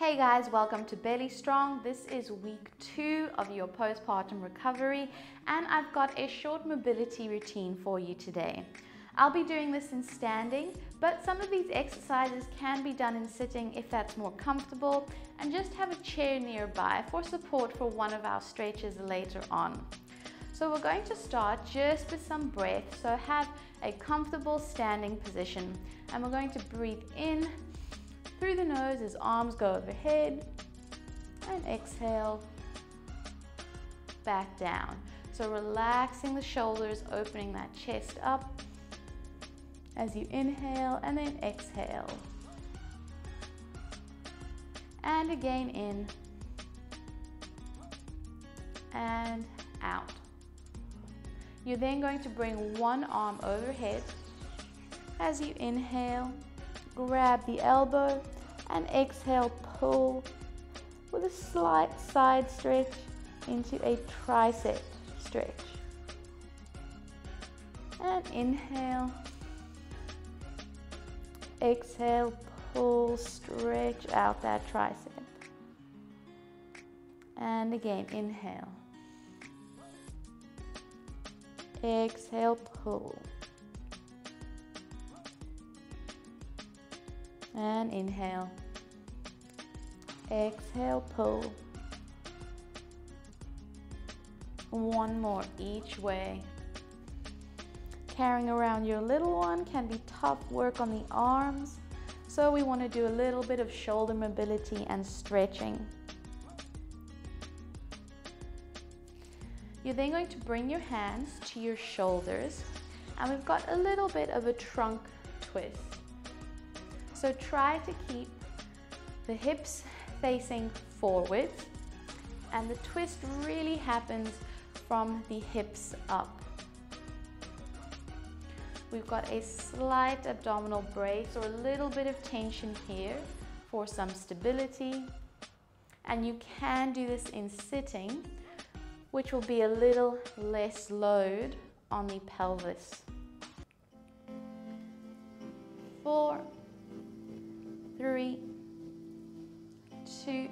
Hey guys, welcome to Belly Strong. This is week two of your postpartum recovery, and I've got a short mobility routine for you today. I'll be doing this in standing, but some of these exercises can be done in sitting if that's more comfortable, and just have a chair nearby for support for one of our stretches later on. So we're going to start just with some breath, so have a comfortable standing position, and we're going to breathe in through the nose as arms go overhead and exhale back down. So relaxing the shoulders, opening that chest up as you inhale and then exhale. And again in and out. You're then going to bring one arm overhead as you inhale grab the elbow and exhale, pull with a slight side stretch into a tricep stretch. And inhale, exhale, pull, stretch out that tricep. And again, inhale. Exhale, pull. and inhale. Exhale, pull. One more each way. Carrying around your little one can be tough work on the arms, so we want to do a little bit of shoulder mobility and stretching. You're then going to bring your hands to your shoulders, and we've got a little bit of a trunk twist. So try to keep the hips facing forward and the twist really happens from the hips up. We've got a slight abdominal brace or a little bit of tension here for some stability. And you can do this in sitting, which will be a little less load on the pelvis. Four, three, two,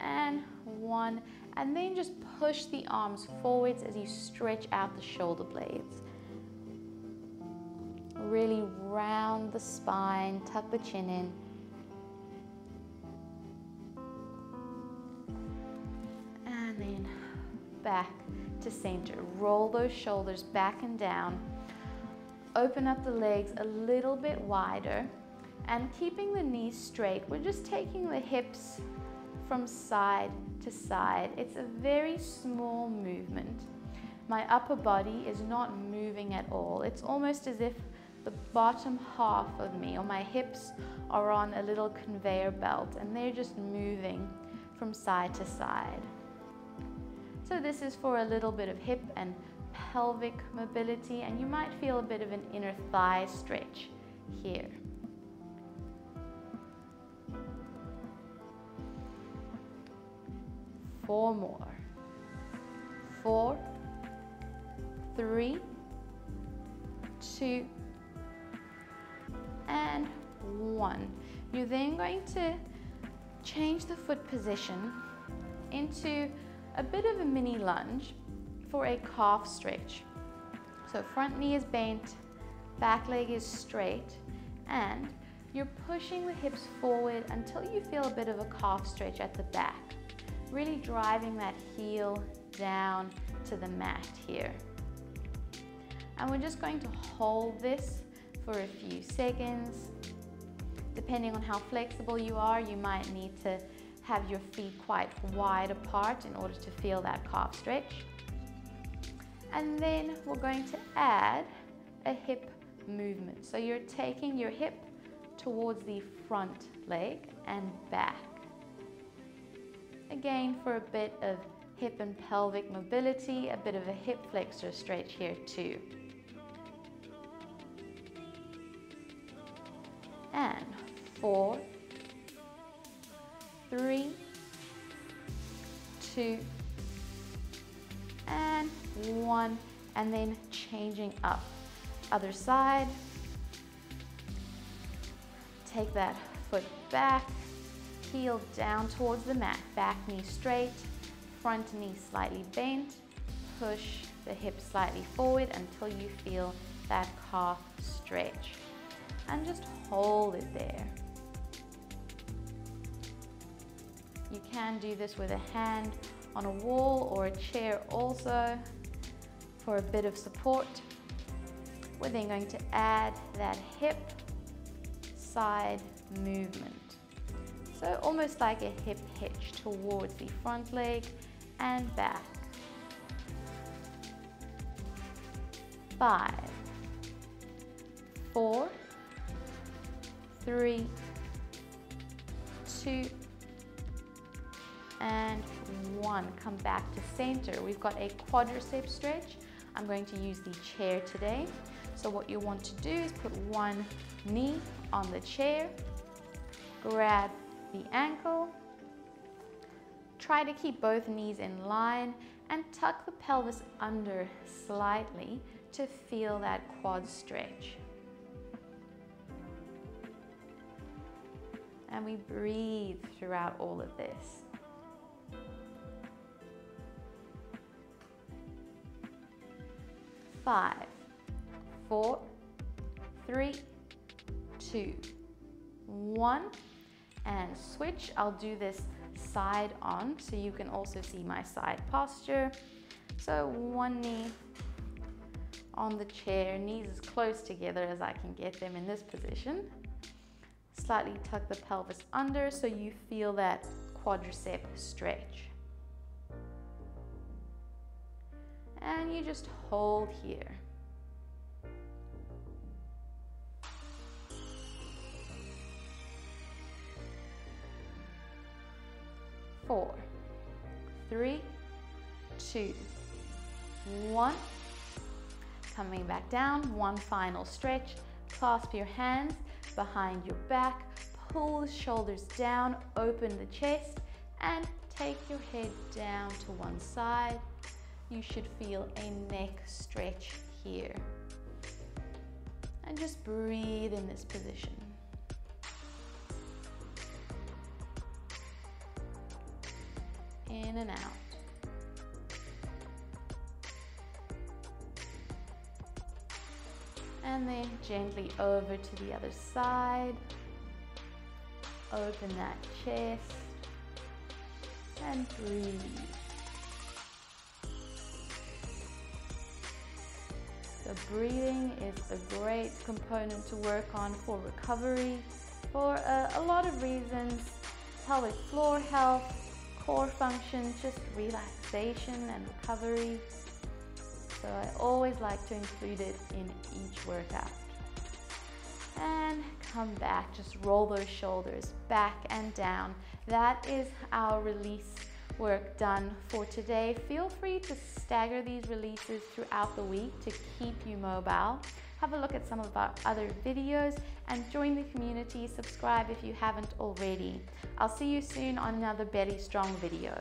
and one. And then just push the arms forwards as you stretch out the shoulder blades. Really round the spine, tuck the chin in. And then back to center. Roll those shoulders back and down. Open up the legs a little bit wider and keeping the knees straight, we're just taking the hips from side to side. It's a very small movement. My upper body is not moving at all. It's almost as if the bottom half of me or my hips are on a little conveyor belt and they're just moving from side to side. So this is for a little bit of hip and pelvic mobility and you might feel a bit of an inner thigh stretch here. Four more. Four, three, two, and one. You're then going to change the foot position into a bit of a mini lunge for a calf stretch. So front knee is bent, back leg is straight, and you're pushing the hips forward until you feel a bit of a calf stretch at the back really driving that heel down to the mat here. And we're just going to hold this for a few seconds. Depending on how flexible you are, you might need to have your feet quite wide apart in order to feel that calf stretch. And then we're going to add a hip movement. So you're taking your hip towards the front leg and back. Again, for a bit of hip and pelvic mobility, a bit of a hip flexor stretch here too. And four, three, two, and one, and then changing up. Other side. Take that foot back, heel down towards the mat, back knee straight, front knee slightly bent, push the hip slightly forward until you feel that calf stretch. And just hold it there. You can do this with a hand on a wall or a chair also for a bit of support. We're then going to add that hip side movement. So almost like a hip hitch towards the front leg and back. Five, four, three, two, and one. Come back to center. We've got a quadricep stretch. I'm going to use the chair today. So what you want to do is put one knee on the chair, grab the ankle, try to keep both knees in line and tuck the pelvis under slightly to feel that quad stretch. And we breathe throughout all of this. Five, four, three, two, one, and switch. I'll do this side on so you can also see my side posture. So one knee on the chair, knees as close together as I can get them in this position. Slightly tuck the pelvis under so you feel that quadricep stretch. and you just hold here. Four, three, two, one. Coming back down, one final stretch. Clasp your hands behind your back, pull the shoulders down, open the chest, and take your head down to one side you should feel a neck stretch here. And just breathe in this position. In and out. And then gently over to the other side. Open that chest and breathe. So breathing is a great component to work on for recovery for a, a lot of reasons. Pelvic floor health, core function, just relaxation and recovery. So I always like to include it in each workout. And come back, just roll those shoulders back and down. That is our release work done for today. Feel free to stagger these releases throughout the week to keep you mobile. Have a look at some of our other videos and join the community. Subscribe if you haven't already. I'll see you soon on another Belly Strong video.